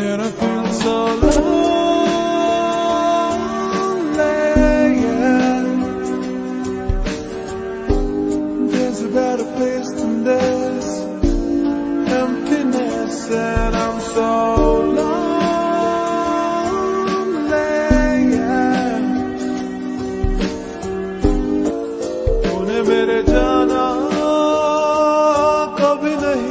And I feel so lonely yeah. There's a better place than this Emptiness and I'm so lonely yeah. उन्हें मेरे जाना कभी नहीं